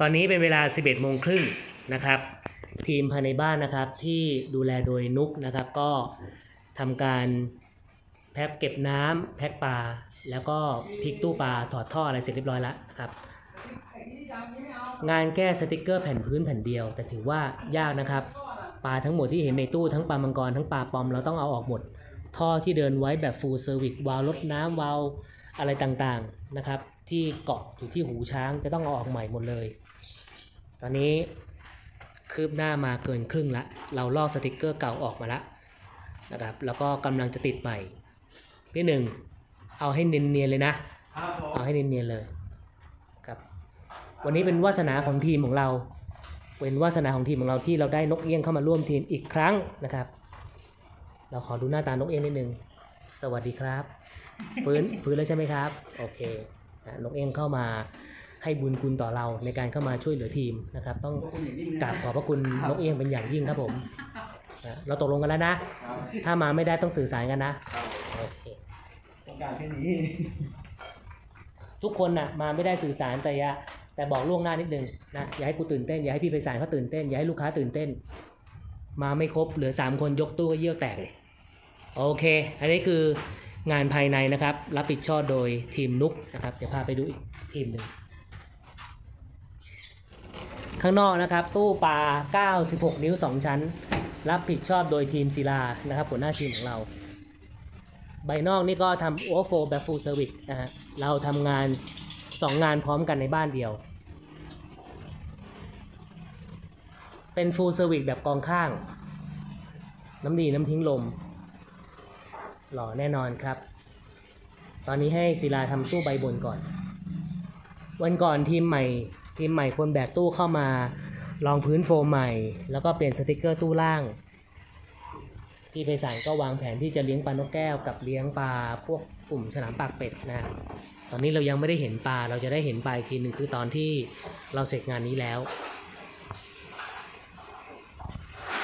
ตอนนี้เป็นเวลา 11โมงครึ่งนะครับ ทีมภายในบ้านนะครับที่ดูแลโดยนุกนะครับ ก็ทำการแพ็คเก็บน้ำแพ็คปลาแล้วก็พลิกตู้ปลาถอดท่ออะไรเสร็จเรียบร้อยแล้วนะครับ งานแก้สติกเกอร์แผ่นพื้นแผ่นเดียว แต่ถือว่ายากนะครับปลาทั้งหมดที่เห็นในตู้ทั้งปลามังกรทั้งปลาปอมเราต้องเอาออกหมด ท่อที่เดินไว้แบบ full service วาล์วลดน้ำวาล์วอะไรต่างๆนะครับ ที่เกาะอยู่ที่หูช้างจะต้องเอาออกใหม่หมดเลย ตอนนี้คืบหน้ามาเกินครึ่งละ เราลอกสติกเกอร์เก่าออกมาละนะครับ แล้วก็กำลังจะติดใหม่พี่หนึ่งเอาให้เนียนๆเลยนะครับผมเอาให้เนียนๆเลยครับ วันนี้เป็นวาสนาของทีมของเรา เป็นวาสนาของทีมของเราที่เราได้นกเอี้ยงเข้ามาร่วมทีมอีกครั้งนะครับ เราขอดูหน้าตานกเอี้ยงนิดนึง สวัสดีครับ ฟื้นฟื้นแล้วใช่ไหมครับ โอเค นะนกเอี้ยงเข้ามาให้บุญคุณต่อเราในการเข้ามาช่วยเหลือทีมนะครับ ต้องขอบคุณอย่างยิ่งกรานะบขอบพระคุณนกเอี้ยงเป็นอย่างยิ่งครับผมนะเราตกลงกันแล้วนะครับถ้ามาไม่ได้ต้องสื่อสารกันนะโอเคต้องการแค่นี้ ทุกคนน่ะมาไม่ได้สื่อสารแต่อย่าแต่บอกล่วงหน้านิดนึงนะอย่าให้กูตื่นเต้นอย่าให้พี่ไพศาลเขาตื่นเต้นอย่าให้ลูกค้าตื่นเต้น มาไม่ครบเหลือสามคนยกตู้ก็เยี่ยวแตกเลยโอเค อันนี้คือ งานภายในนะครับ รับผิดชอบโดยทีมนุกนะครับเดี๋ยวพาไปดูอีกทีมหนึ่งข้างนอกนะครับ ตู้ปลา 96 นิ้ว 2 ชั้น รับผิดชอบโดยทีมศิลานะครับหัวหน้าทีมของเรา ใบนอกนี่ก็ทำ overflow แบบ full service นะฮะเราทำงาน 2 งานพร้อมกันในบ้านเดียว เป็น full service แบบกรองข้าง น้ำดีน้ำทิ้งลม หล่อแน่นอนครับ ตอนนี้ให้ศิลาทำตู้ใบบนก่อน วันก่อนทีมใหม่ทีมใหม่คนแบกตู้เข้ามา รองพื้นโฟมใหม่ แล้วก็เปลี่ยนสติกเกอร์ตู้ล่าง พี่ไพศาลก็วางแผนที่จะเลี้ยงปลานกแก้วกับเลี้ยงปลาพวกกลุ่มฉลามปากเป็ดนะฮะตอนนี้เรายังไม่ได้เห็นปลา เราจะได้เห็นปลาอีกทีหนึ่งคือตอนที่เราเสร็จงานนี้แล้ว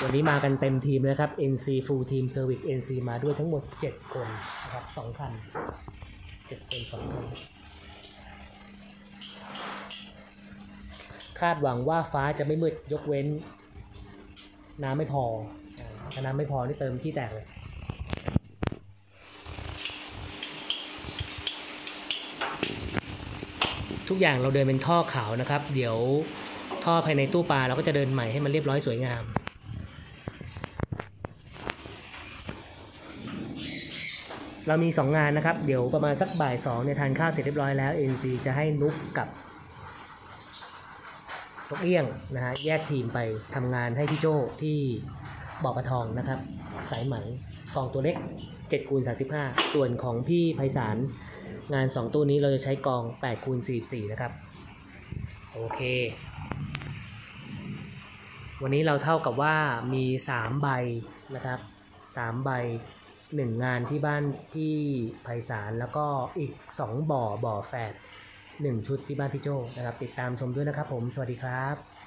วันนี้มากันเต็มทีมเลยครับ NC Full Team Service NC มาด้วยทั้งหมด 7 คนนะครับ2คัน7คน2คัน คาดหวังว่าฟ้าจะไม่มืดยกเว้น น้ำไม่พอถ้าน้ำไม่พอนี่เติมที่แตกเลยทุกอย่างเราเดินเป็นท่อขาวนะครับ เดี๋ยวท่อภายในตู้ปลาเราก็จะเดินใหม่ให้มันเรียบร้อยสวยงาม เรามี 2 งานนะครับ เดี๋ยวประมาณสักบ่าย2เนี่ยทานข้าวเสร็จเรียบร้อยแล้ว NC จะให้นุกกับนกเอี้ยงนะฮะแยกทีมไปทำงานให้พี่โจที่บ่อปลาทองนะครับ สายไหมกองตัวเล็ก7คูณ35 ส่วนของพี่ไพศาลงาน 2 ตู้นี้เราจะใช้กอง8คูณ44 นะครับ โอเค วันนี้เราเท่ากับว่ามี 3 ใบนะครับ 3 ใบ หนึ่งงานที่บ้านพี่ไพศาลแล้วก็อีก 2 บ่อบ่อแฝด1ชุดที่บ้านพี่โจนะครับติดตามชมด้วยนะครับผมสวัสดีครับ